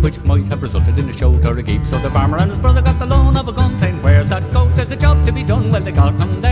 which might have resulted in a shout or a. So the farmer and his brother got the loan of a gun, saying, Where's that goat? There's a job to be done. Well, they got him there